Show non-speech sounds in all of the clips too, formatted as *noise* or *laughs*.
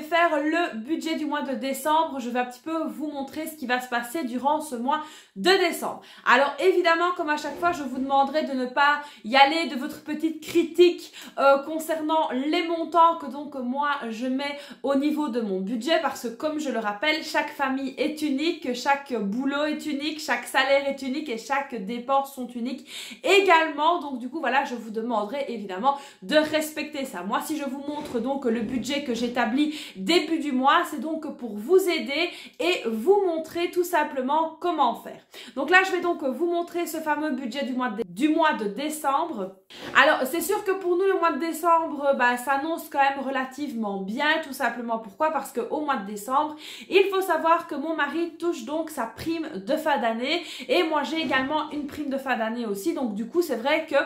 faire le budget du mois de décembre. Je vais un petit peu vous montrer ce qui va se passer durant ce mois de décembre. Alors évidemment comme à chaque fois je vous demanderai de ne pas y aller de votre petite critique euh, concernant les montants que donc moi je mets au niveau de mon budget parce que comme je le rappelle chaque famille est unique, chaque boulot est unique, chaque salaire est unique et chaque dépense sont uniques également. Donc du coup voilà je vous demanderai évidemment de respecter ça. Moi si je vous montre donc le budget que j'établis début du mois. C'est donc pour vous aider et vous montrer tout simplement comment faire. Donc là, je vais donc vous montrer ce fameux budget du mois de, décembre. Alors, c'est sûr que pour nous, le mois de décembre, bah, s'annonce quand même relativement bien, tout simplement. Pourquoi? Parce qu'au mois de décembre, il faut savoir que mon mari touche donc sa prime de fin d'année et moi, j'ai également une prime de fin d'année aussi. Donc, du coup, c'est vrai que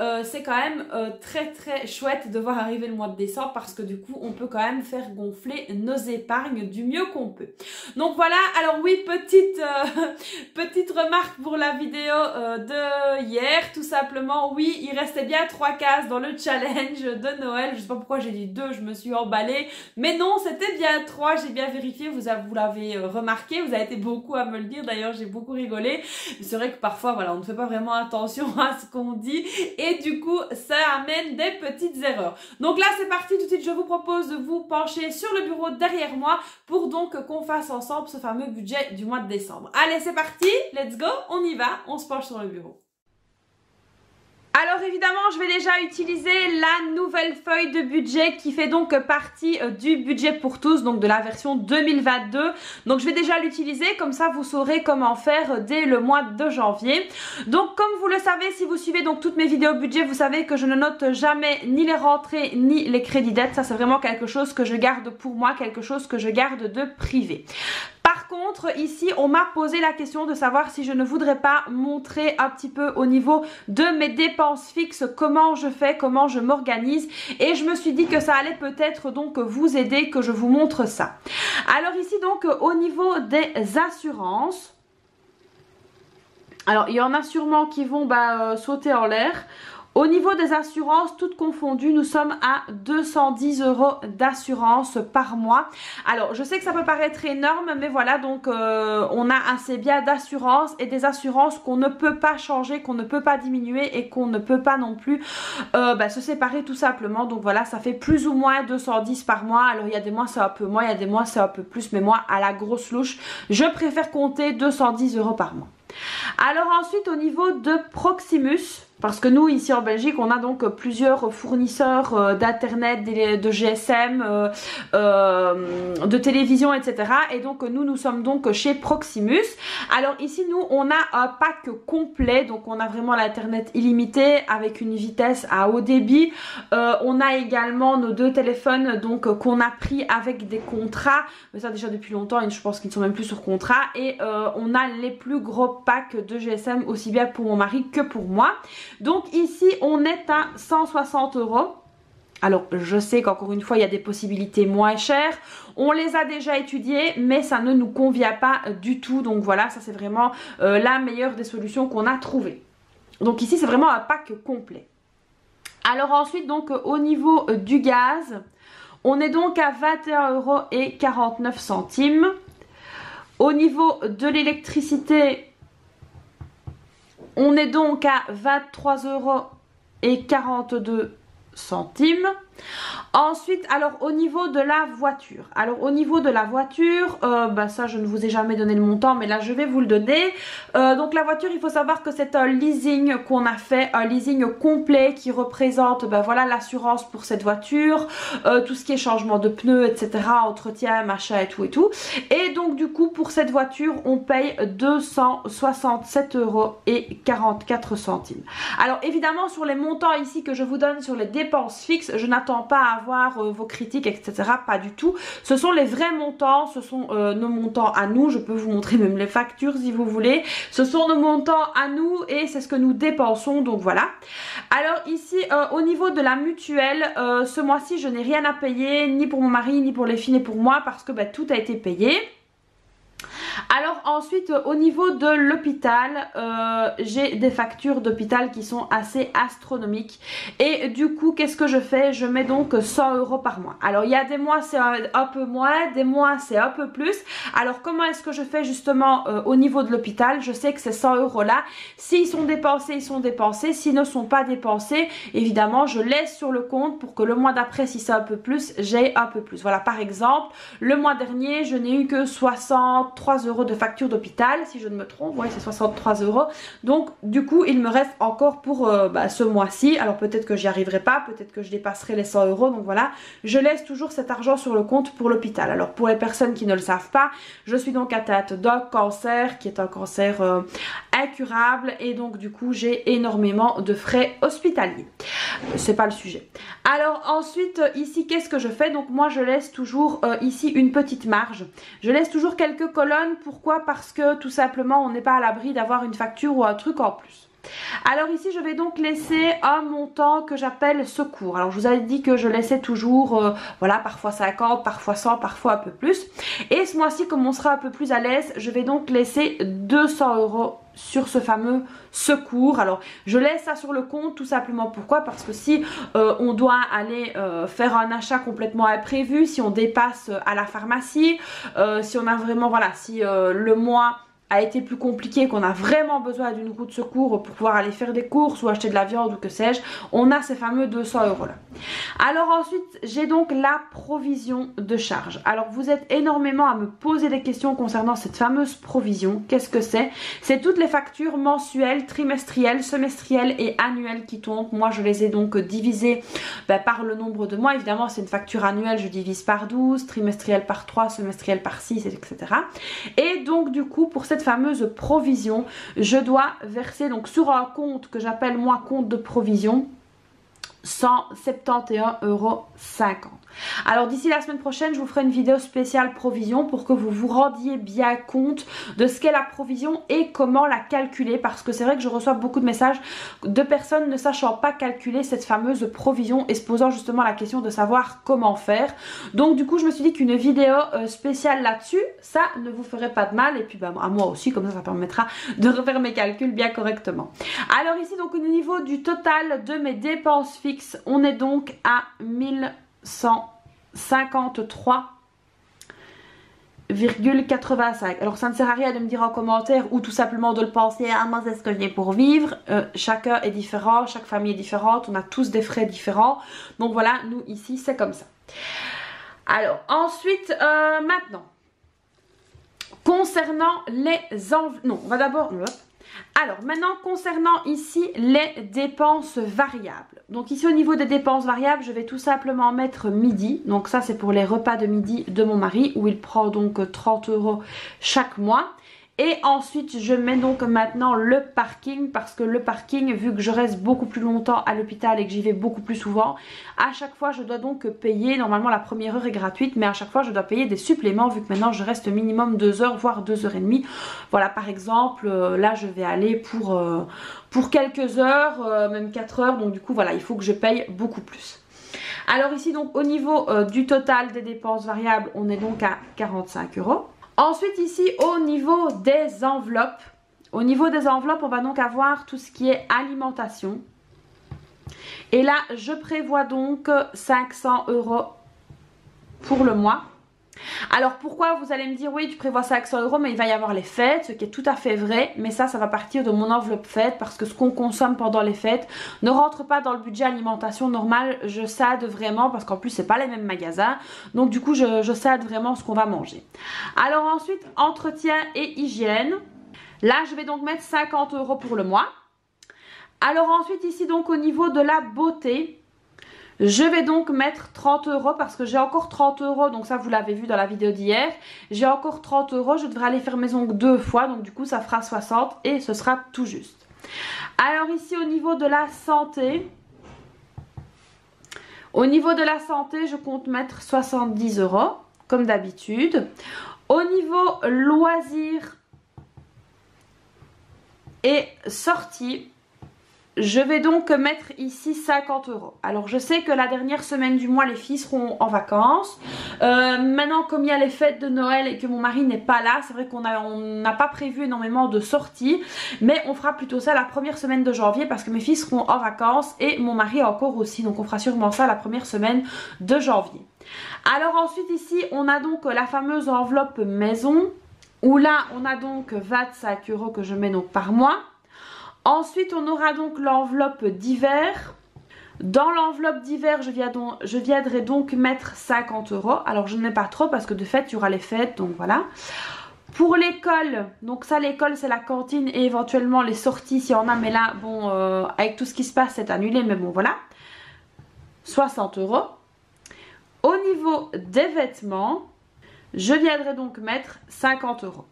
euh, c'est quand même euh, très, très chouette de voir arriver le mois de décembre parce que du coup, on peut quand même faire gonfler nos épargnes du mieux qu'on peut. Donc voilà, alors oui, petite, euh, *laughs* petite remarque pour la vidéo euh, de hier, tout simplement, oui, il restait bien trois cases dans le challenge de Noël, je sais pas pourquoi j'ai dit deux, je me suis emballée, mais non, c'était bien trois, j'ai bien vérifié, vous, vous l'avez euh, remarqué, vous avez été beaucoup à me le dire, d'ailleurs j'ai beaucoup rigolé, c'est vrai que parfois, voilà, on ne fait pas vraiment attention *laughs* à ce qu'on dit, et du coup, ça amène des petites erreurs. Donc là, c'est parti, tout de suite, je vous propose de vous pencher sur le bureau derrière moi pour donc qu'on fasse ensemble ce fameux budget du mois de décembre. Allez, c'est parti, let's go, on y va, on se penche sur le bureau. Alors évidemment, je vais déjà utiliser la nouvelle feuille de budget qui fait donc partie euh, du budget pour tous, donc de la version 2022. Donc je vais déjà l'utiliser, comme ça vous saurez comment faire dès le mois de janvier. Donc comme vous le savez, si vous suivez donc toutes mes vidéos budget, vous savez que je ne note jamais ni les rentrées ni les crédits dettes. Ça c'est vraiment quelque chose que je garde pour moi, quelque chose que je garde de privé. Par contre, ici, on m'a posé la question de savoir si je ne voudrais pas montrer un petit peu au niveau de mes dépenses fixes comment je fais, comment je m'organise. Et je me suis dit que ça allait peut-être donc vous aider que je vous montre ça. Alors ici, donc, au niveau des assurances, alors il y en a sûrement qui vont bah, euh, sauter en l'air. Au niveau des assurances, toutes confondues, nous sommes à 210 euros d'assurance par mois. Alors, je sais que ça peut paraître énorme, mais voilà, donc euh, on a assez bien d'assurance et des assurances qu'on ne peut pas changer, qu'on ne peut pas diminuer et qu'on ne peut pas non plus euh, bah, se séparer tout simplement. Donc voilà, ça fait plus ou moins 210 par mois. Alors, il y a des mois c'est un peu moins, il y a des mois c'est un peu plus, mais moi, à la grosse louche, je préfère compter 210 euros par mois. Alors ensuite, au niveau de Proximus, parce que nous, ici en Belgique, on a donc plusieurs fournisseurs euh, d'internet, de GSM, euh, euh, de télévision, etc. Et donc nous, nous sommes donc chez Proximus. Alors ici, nous, on a un pack complet. Donc on a vraiment l'internet illimité avec une vitesse à haut débit. on a également nos deux téléphones donc qu'on a pris avec des contrats. Mais ça déjà depuis longtemps, je pense qu'ils ne sont même plus sur contrat. Et on a les plus gros packs de GSM aussi bien pour mon mari que pour moi. Donc ici, on est à 160 euros. Alors je sais qu'encore une fois il y a des possibilités moins chères, on les a déjà étudiées mais ça ne nous convient pas du tout donc voilà ça c'est vraiment euh, la meilleure des solutions qu'on a trouvées. Donc ici c'est vraiment un pack complet. Alors ensuite donc au niveau euh, du gaz on est donc à 21 euros et 49 centimes. Au niveau de l'électricité on est donc à 23 euros et 42 centimes. Ensuite, alors au niveau de la voiture. Alors au niveau de la voiture, euh, bah ça je ne vous ai jamais donné le montant, mais là je vais vous le donner. Euh, donc la voiture, il faut savoir que c'est un leasing qu'on a fait, un leasing complet qui représente bah, voilà l'assurance pour cette voiture, euh, tout ce qui est changement de pneus, etc., entretien, machin et tout et tout. Et donc du coup pour cette voiture, on paye 267 euros et 44 centimes. Alors évidemment sur les montants ici que je vous donne sur les dépenses fixes, je n'attends pas à avoir euh, vos critiques, etc. Pas du tout. Ce sont les vrais montants, ce sont euh, nos montants à nous. Je peux vous montrer même les factures si vous voulez. Ce sont nos montants à nous et c'est ce que nous dépensons. Donc voilà. Alors ici, euh, au niveau de la mutuelle, ce mois-ci, je n'ai rien à payer, ni pour mon mari, ni pour les filles, ni pour moi, parce que bah, tout a été payé. Alors ensuite euh, au niveau de l'hôpital, euh, j'ai des factures d'hôpital qui sont assez astronomiques et du coup qu'est-ce que je fais? Je mets donc 100 euros par mois. Alors il y a des mois c'est un, peu moins, des mois c'est un peu plus. Alors comment est-ce que je fais justement euh, au niveau de l'hôpital? Je sais que ces 100 euros là, s'ils sont dépensés, ils sont dépensés. S'ils ne sont pas dépensés, évidemment je laisse sur le compte pour que le mois d'après si c'est un peu plus, j'ai un peu plus. Voilà par exemple, le mois dernier je n'ai eu que 63 euros de facture d'hôpital, si je ne me trompe, ouais c'est 63 euros. Donc du coup il me reste encore pour euh, bah, ce mois-ci, alors peut-être que j'y arriverai pas, peut-être que je dépasserai les 100 euros, donc voilà, je laisse toujours cet argent sur le compte pour l'hôpital. Alors pour les personnes qui ne le savent pas, je suis donc atteinte d'un cancer qui est un cancer euh, incurable et donc du coup j'ai énormément de frais hospitaliers. C'est pas le sujet. Alors ensuite ici qu'est-ce que je fais? Donc moi je laisse toujours euh, ici une petite marge. Je laisse toujours quelques colonnes. Pourquoi? Parce que tout simplement on n'est pas à l'abri d'avoir une facture ou un truc en plus. Alors ici je vais donc laisser un montant que j'appelle secours. Alors je vous avais dit que je laissais toujours euh, voilà parfois 50, parfois 100, parfois un peu plus. Et ce mois-ci comme on sera un peu plus à l'aise, je vais donc laisser 200 euros sur ce fameux secours. Alors je laisse ça sur le compte tout simplement pourquoi? Parce que si euh, on doit aller euh, faire un achat complètement imprévu, si on dépasse à la pharmacie, si on a vraiment voilà si le mois a été plus compliqué, qu'on a vraiment besoin d'une roue de secours pour pouvoir aller faire des courses ou acheter de la viande ou que sais-je, on a ces fameux 200 euros là. Alors ensuite, j'ai donc la provision de charge. Alors vous êtes énormément à me poser des questions concernant cette fameuse provision. Qu'est-ce que c'est? C'est toutes les factures mensuelles, trimestrielles, semestrielles et annuelles qui tombent. Moi, je les ai donc divisées ben, par le nombre de mois. Évidemment, c'est une facture annuelle, je divise par 12, trimestrielle par 3, semestrielle par 6, etc. Et donc du coup, pour cette fameuse provision, je dois verser donc sur un compte que j'appelle moi compte de provision 171,50 euros. Alors d'ici la semaine prochaine, je vous ferai une vidéo spéciale provision pour que vous vous rendiez bien compte de ce qu'est la provision et comment la calculer parce que c'est vrai que je reçois beaucoup de messages de personnes ne sachant pas calculer cette fameuse provision et se posant justement la question de savoir comment faire. Donc du coup, je me suis dit qu'une vidéo euh, spéciale là-dessus, ça ne vous ferait pas de mal et puis bah, à moi aussi, comme ça, ça permettra de refaire mes calculs bien correctement. Alors ici, donc au niveau du total de mes dépenses fixes, on est donc à 1000 153,85. Alors ça ne sert à rien de me dire en commentaire ou tout simplement de le penser, ah moi c'est ce que j'ai pour vivre. Euh, chacun est différent, chaque famille est différente, on a tous des frais différents. Donc voilà, nous ici c'est comme ça. Alors ensuite, euh, maintenant, concernant les enveloppes, non on va d'abord, alors maintenant concernant ici les dépenses variables. Donc ici au niveau des dépenses variables je vais tout simplement mettre midi. Donc ça c'est pour les repas de midi de mon mari où il prend donc 30 euros chaque mois. Et ensuite je mets donc maintenant le parking parce que le parking vu que je reste beaucoup plus longtemps à l'hôpital et que j'y vais beaucoup plus souvent, à chaque fois je dois donc payer, normalement la première heure est gratuite mais à chaque fois je dois payer des suppléments vu que maintenant je reste minimum 2 heures voire 2 heures et demie. Voilà par exemple euh, là je vais aller pour, euh, pour quelques heures, euh, même 4 heures donc du coup voilà il faut que je paye beaucoup plus. Alors ici donc au niveau du total des dépenses variables on est donc à 45 euros. Ensuite ici au niveau des enveloppes, au niveau des enveloppes on va donc avoir tout ce qui est alimentation. Et là je prévois donc 500 euros pour le mois. Alors pourquoi vous allez me dire oui tu prévois 500 euros mais il va y avoir les fêtes, ce qui est tout à fait vrai, mais ça ça va partir de mon enveloppe fête parce que ce qu'on consomme pendant les fêtes ne rentre pas dans le budget alimentation normal, je sade vraiment parce qu'en plus c'est pas les mêmes magasins, donc du coup je, je sade vraiment ce qu'on va manger. Alors ensuite entretien et hygiène, là je vais donc mettre 50 euros pour le mois. Alors ensuite ici donc au niveau de la beauté, je vais donc mettre 30 euros parce que j'ai encore 30 euros. Donc ça, vous l'avez vu dans la vidéo d'hier. J'ai encore 30 euros. Je devrais aller faire mes ongles deux fois. Donc du coup, ça fera 60 et ce sera tout juste. Alors ici, au niveau de la santé... Au niveau de la santé, je compte mettre 70 euros, comme d'habitude. Au niveau loisirs et sorties, je vais donc mettre ici 50 euros. Alors je sais que la dernière semaine du mois les filles seront en vacances. Euh, maintenant comme il y a les fêtes de Noël et que mon mari n'est pas là, c'est vrai qu'on n'a pas prévu énormément de sorties. Mais on fera plutôt ça la première semaine de janvier parce que mes filles seront en vacances et mon mari encore aussi. Donc on fera sûrement ça la première semaine de janvier. Alors ensuite ici on a donc la fameuse enveloppe maison où là on a donc 25 euros que je mets donc par mois. Ensuite, on aura donc l'enveloppe d'hiver. Dans l'enveloppe d'hiver, je, viendrai donc mettre 50 euros. Alors, je mets pas trop parce que de fait, il y aura les fêtes, donc voilà. Pour l'école, donc ça, l'école, c'est la cantine et éventuellement les sorties s'il y en a. Mais là, bon, euh, avec tout ce qui se passe, c'est annulé, mais bon, voilà. 60 euros. Au niveau des vêtements, je viendrai donc mettre 50 euros.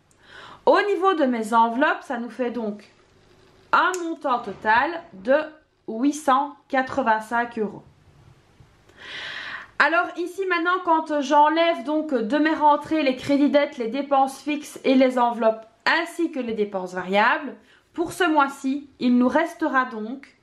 Au niveau de mes enveloppes, ça nous fait donc un montant total de 885 euros. Alors ici maintenant quand j'enlève donc de mes rentrées les crédits dettes, les dépenses fixes et les enveloppes ainsi que les dépenses variables, pour ce mois-ci il nous restera donc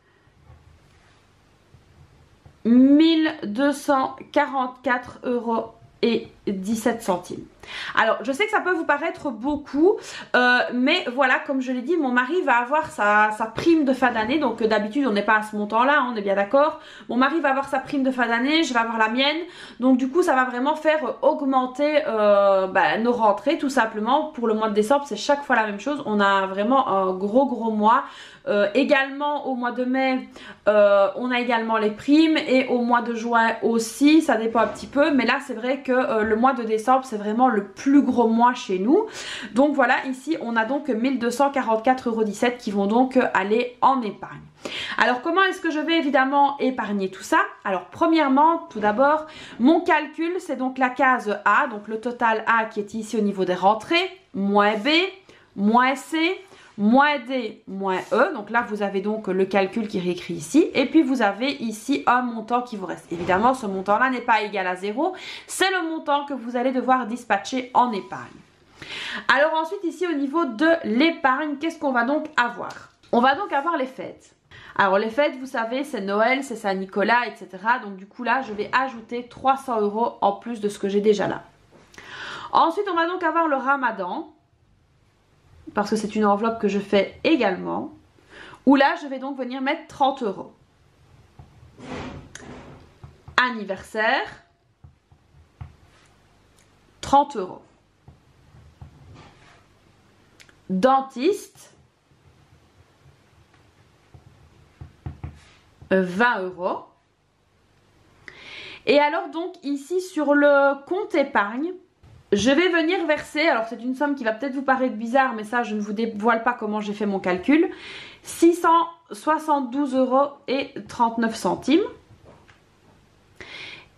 1244 euros et 17 centimes. Alors je sais que ça peut vous paraître beaucoup euh, mais voilà comme je l'ai dit mon mari va avoir sa, prime de fin d'année. Donc d'habitude on n'est pas à ce montant là on est bien d'accord. Mon mari va avoir sa prime de fin d'année je vais avoir la mienne. Donc du coup ça va vraiment faire augmenter euh, bah, nos rentrées tout simplement. Pour le mois de décembre c'est chaque fois la même chose. On a vraiment un gros gros mois. Euh, également au mois de mai, euh, on a également les primes. Et au mois de juin aussi, ça dépend un petit peu. Mais là, c'est vrai que euh, le mois de décembre, c'est vraiment le plus gros mois chez nous. Donc voilà, ici, on a donc 1244,17 euros qui vont donc aller en épargne. Alors comment est-ce que je vais évidemment épargner tout ça? Alors premièrement, tout d'abord, mon calcul c'est donc la case A, donc le total A qui est ici au niveau des rentrées, moins B, moins C, moins D, moins E. Donc là, vous avez donc le calcul qui est réécrit ici. Et puis, vous avez ici un montant qui vous reste. Évidemment, ce montant-là n'est pas égal à 0. C'est le montant que vous allez devoir dispatcher en épargne. Alors ensuite, ici, au niveau de l'épargne, qu'est-ce qu'on va donc avoir? On va donc avoir les fêtes. Alors les fêtes, vous savez, c'est Noël, c'est Saint-Nicolas, etc. Donc du coup là, je vais ajouter 300 euros en plus de ce que j'ai déjà là. Ensuite, on va donc avoir le ramadan parce que c'est une enveloppe que je fais également, où là je vais donc venir mettre 30 euros. Anniversaire, 30 euros. Dentiste, 20 euros. Et alors donc ici sur le compte épargne, je vais venir verser, alors c'est une somme qui va peut-être vous paraître bizarre, mais ça je ne vous dévoile pas comment j'ai fait mon calcul, 672 euros et 39 centimes.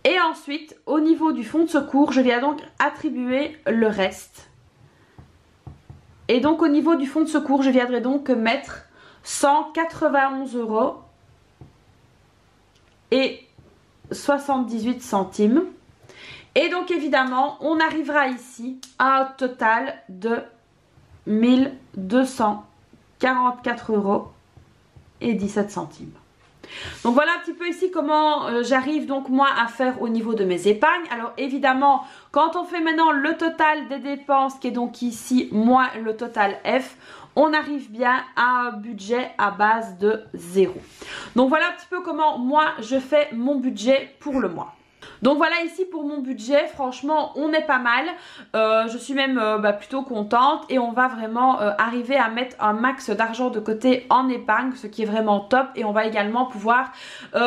Et ensuite, au niveau du fonds de secours, je viens donc attribuer le reste. Et donc au niveau du fonds de secours, je viendrai donc mettre 191 euros et 78 centimes. Et donc évidemment, on arrivera ici à un total de 1244 euros et 17 centimes. Donc voilà un petit peu ici comment euh, j'arrive donc moi à faire au niveau de mes épargnes. Alors évidemment, quand on fait maintenant le total des dépenses qui est donc ici moins le total F, on arrive bien à un budget à base de 0. Donc voilà un petit peu comment moi je fais mon budget pour le mois. Donc voilà ici pour mon budget, franchement on est pas mal. Euh, je suis même euh, bah, plutôt contente et on va vraiment euh, arriver à mettre un max d'argent de côté en épargne, ce qui est vraiment top. Et on va également pouvoir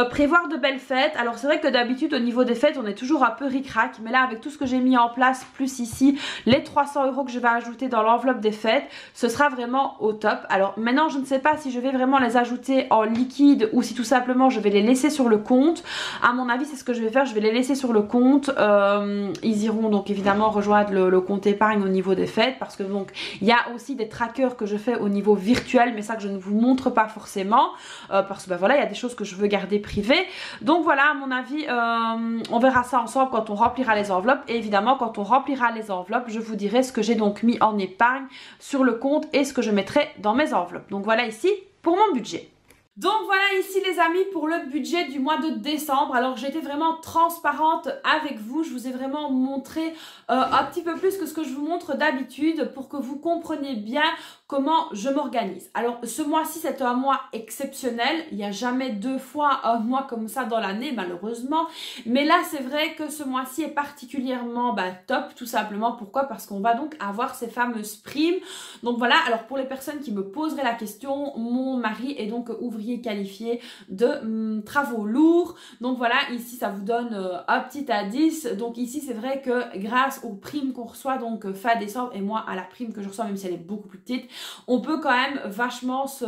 prévoir de belles fêtes. Alors c'est vrai que d'habitude au niveau des fêtes on est toujours un peu ric-rac. Mais là avec tout ce que j'ai mis en place, plus ici les 300 euros que je vais ajouter dans l'enveloppe des fêtes, ce sera vraiment au top. Alors maintenant je ne sais pas si je vais vraiment les ajouter en liquide ou si tout simplement je vais les laisser sur le compte. À mon avis c'est ce que je vais faire, je vais les laisser sur le compte. Euh, ils iront donc évidemment rejoindre le, compte épargne au niveau des fêtes parce que donc il y a aussi des trackers que je fais au niveau virtuel mais ça que je ne vous montre pas forcément euh, parce que ben voilà il y a des choses que je veux garder privées. Donc voilà à mon avis euh, on verra ça ensemble quand on remplira les enveloppes et évidemment quand on remplira les enveloppes je vous dirai ce que j'ai donc mis en épargne sur le compte et ce que je mettrai dans mes enveloppes. Donc voilà ici pour mon budget. Donc voilà ici les amis pour le budget du mois de décembre. Alors j'étais vraiment transparente avec vous. Je vous ai vraiment montré euh, un petit peu plus que ce que je vous montre d'habitude pour que vous compreniez bien comment je m'organise. Alors ce mois-ci c'est un mois exceptionnel. Il n'y a jamais deux fois un mois comme ça dans l'année malheureusement. Mais là c'est vrai que ce mois-ci est particulièrement bah, top tout simplement. Pourquoi? Parce qu'on va donc avoir ces fameuses primes. Donc voilà, alors pour les personnes qui me poseraient la question, mon mari est donc ouvrier qualifié de hum, travaux lourds. Donc voilà, ici ça vous donne euh, un petit indice. Donc ici c'est vrai que grâce aux primes qu'on reçoit donc euh, fin décembre et moi à la prime que je reçois même si elle est beaucoup plus petite, on peut quand même vachement se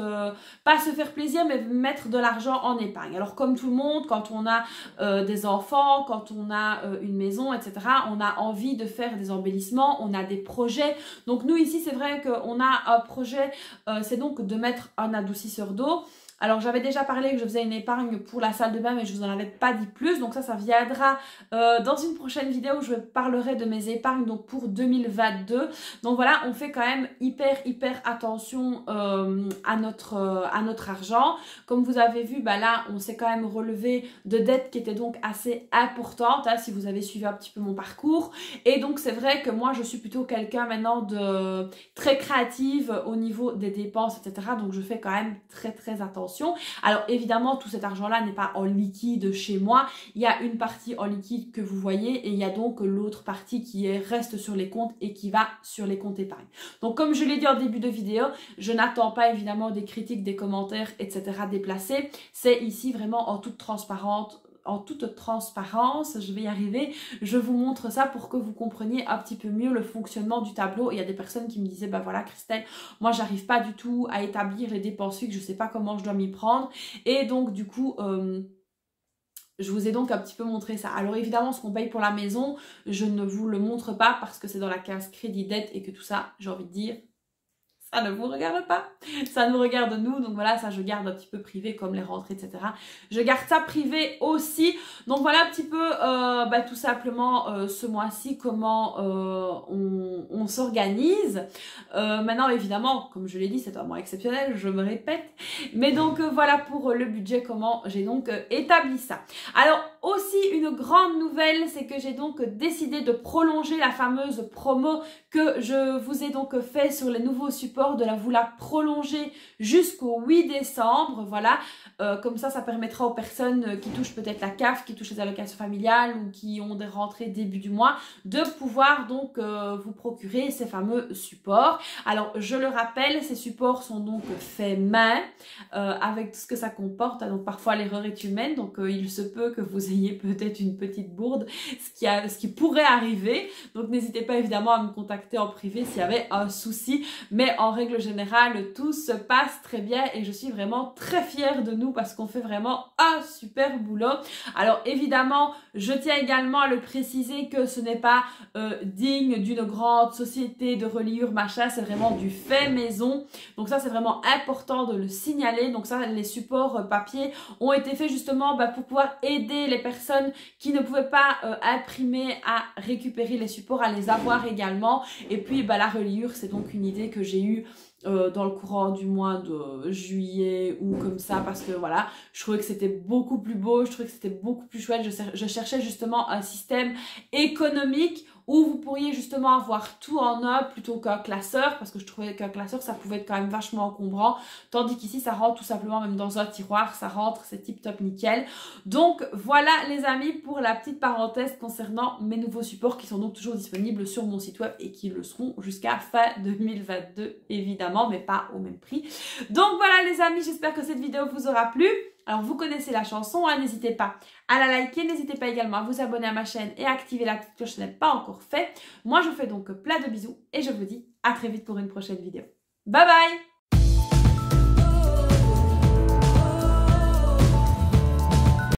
pas se faire plaisir mais mettre de l'argent en épargne. Alors comme tout le monde, quand on a euh, des enfants, quand on a une maison, etc., on a envie de faire des embellissements, on a des projets. Donc nous ici c'est vrai qu'on a un projet, c'est donc de mettre un adoucisseur d'eau. Alors j'avais déjà parlé que je faisais une épargne pour la salle de bain mais je vous en avais pas dit plus. Donc ça ça viendra euh, dans une prochaine vidéo où je parlerai de mes épargnes pour 2022 donc voilà on fait quand même hyper hyper attention euh, à, notre, euh, à notre argent. Comme vous avez vu bah là on s'est quand même relevé de dettes qui étaient donc assez importantes hein, si vous avez suivi un petit peu mon parcours. Et donc c'est vrai que moi je suis plutôt quelqu'un maintenant de très créative au niveau des dépenses etc donc je fais quand même très très attention alors évidemment, tout cet argent-là n'est pas en liquide chez moi. Il y a une partie en liquide que vous voyez et il y a donc l'autre partie qui reste sur les comptes et qui va sur les comptes épargne. Donc comme je l'ai dit en début de vidéo, je n'attends pas évidemment des critiques, des commentaires, etc. déplacés. C'est ici vraiment en toute transparence en toute transparence, je vais y arriver, je vous montre ça pour que vous compreniez un petit peu mieux le fonctionnement du tableau. Il y a des personnes qui me disaient, bah voilà Christelle, moi j'arrive pas du tout à établir les dépenses fixes, je sais pas comment je dois m'y prendre. Et donc du coup... Euh, je vous ai donc un petit peu montré ça. Alors évidemment, ce qu'on paye pour la maison, je ne vous le montre pas parce que c'est dans la case crédit dette et que tout ça, j'ai envie de dire, ça ne vous regarde pas. Ça nous regarde nous. Donc voilà, ça je garde un petit peu privé comme les rentrées, etc. Je garde ça privé aussi. Donc voilà un petit peu euh, bah, tout simplement euh, ce mois-ci comment euh, on, on s'organise. maintenant évidemment, comme je l'ai dit, c'est un mois exceptionnel, je me répète. Mais donc voilà pour le budget, comment j'ai donc établi ça. Alors aussi une grande nouvelle, c'est que j'ai donc décidé de prolonger la fameuse promo que je vous ai donc fait sur les nouveaux supports, de la vous la prolonger jusqu'au 8 décembre, voilà. Euh, comme ça, ça permettra aux personnes qui touchent peut-être la CAF, qui touchent les allocations familiales ou qui ont des rentrées début du mois, de pouvoir donc euh, vous procurer ces fameux supports. Alors, je le rappelle, ces supports sont donc faits main, euh, avec tout ce que ça comporte. Donc, parfois, l'erreur est humaine, donc il se peut que vous ayez peut-être une petite bourde, ce qui, a, ce qui pourrait arriver. Donc, n'hésitez pas évidemment à me contacter en privé s'il y avait un souci. Mais en règle générale, tout se passe très bien et je suis vraiment très fière de nous parce qu'on fait vraiment un super boulot. Alors évidemment, je tiens également à le préciser que ce n'est pas euh, digne d'une grande société de reliure, machin, c'est vraiment du fait maison. Donc ça, c'est vraiment important de le signaler. Donc ça, les supports euh, papier ont été faits justement bah, pour pouvoir aider les personnes qui ne pouvaient pas euh, imprimer à récupérer les supports, à les avoir également. Et puis bah, la reliure, c'est donc une idée que j'ai eue euh, dans le courant du mois de juillet ou comme ça parce que voilà, je trouvais que c'était beaucoup plus beau, je trouvais que c'était beaucoup plus chouette. je cherchais justement un système économique où vous pourriez justement avoir tout en un plutôt qu'un classeur, parce que je trouvais qu'un classeur, ça pouvait être quand même vachement encombrant, tandis qu'ici, ça rentre tout simplement même dans un tiroir, ça rentre, c'est tip top nickel. Donc voilà les amis pour la petite parenthèse concernant mes nouveaux supports qui sont donc toujours disponibles sur mon site web et qui le seront jusqu'à fin 2022 évidemment, mais pas au même prix. Donc voilà les amis, j'espère que cette vidéo vous aura plu. Alors vous connaissez la chanson, hein, n'hésitez pas à la liker, n'hésitez pas également à vous abonner à ma chaîne et à activer la petite cloche si ce n'est pas encore fait. Moi je vous fais donc plein de bisous et je vous dis à très vite pour une prochaine vidéo. Bye bye